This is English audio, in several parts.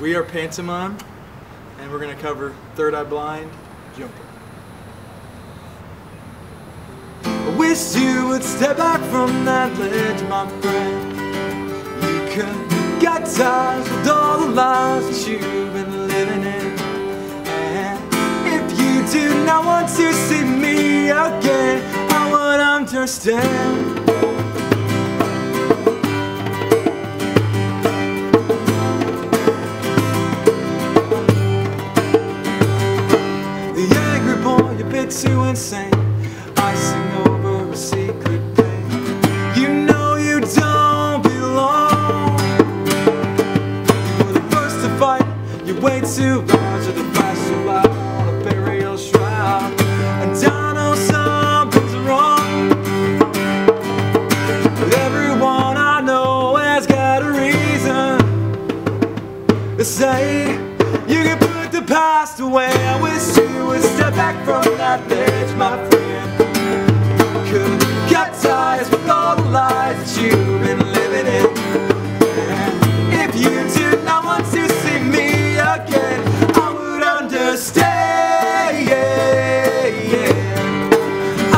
We are Pantomime, and we're going to cover Third Eye Blind, Jumper. I wish you would step back from that ledge, my friend. You could got ties with all the lies that you've been living in. And if you do not want to see me again, I would understand. Boy, too insane. Icing over a secret pain. You know you don't belong. You were the first to fight. You wait too long to the flash of light on a burial shroud. And I know something's wrong. But everyone I know has got a reason to say you can put the past away. I wish you back from that ledge, my friend. Could cut ties with all the lies that you've been living in. If you did not want to see me again, I would understand.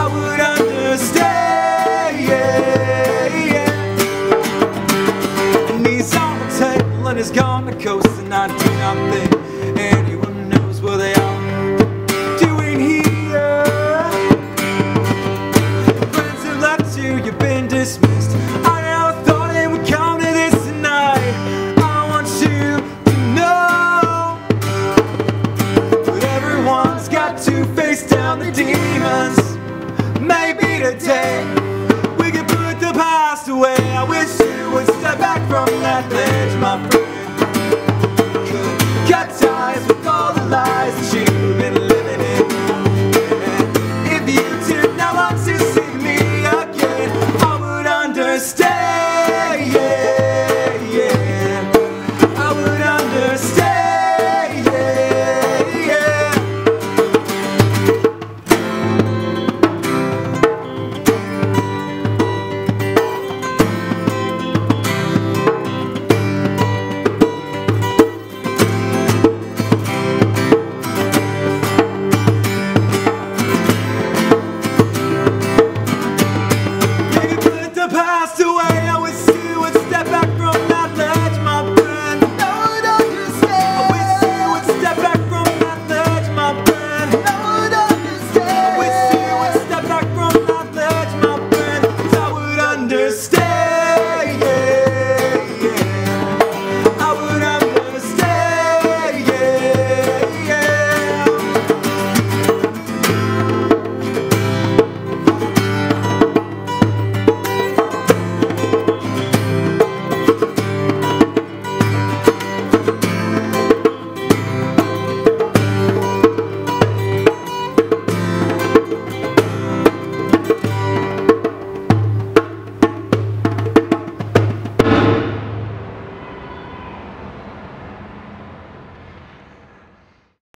I would understand. And he's on the table and he's gone to coast, and I do not think you, you've been dismissed. I never thought it would come to this tonight. I want you to know that everyone's got to face down the demons. Maybe today we can put the past away. I wish you would step back from that thing.